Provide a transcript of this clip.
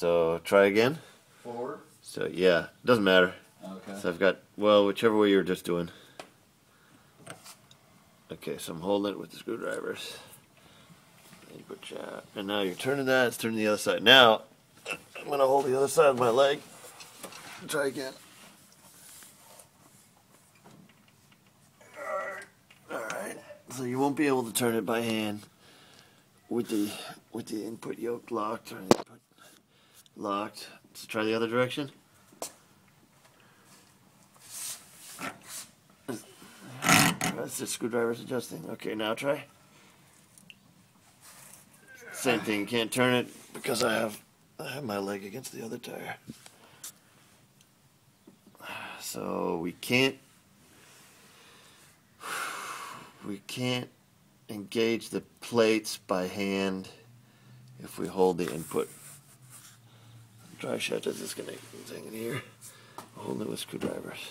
So try again. Forward. So yeah, doesn't matter. Okay. So I've got well, whichever way you're just doing. Okay, so I'm holding it with the screwdrivers. And put your- And now you're turning that. It's turning the other side. Now I'm gonna hold the other side of my leg. Try again. Alright. Alright. So you won't be able to turn it by hand with the with the input yoke locked or input locked. Let's try the other direction. That's the screwdriver's adjusting. Okay, now try. Same thing. Can't turn it because I have I have my leg against the other tire. So we can't we can't engage the plates by hand if we hold the input. Driveshaft does disconnect thing in here. Hold it with screwdrivers.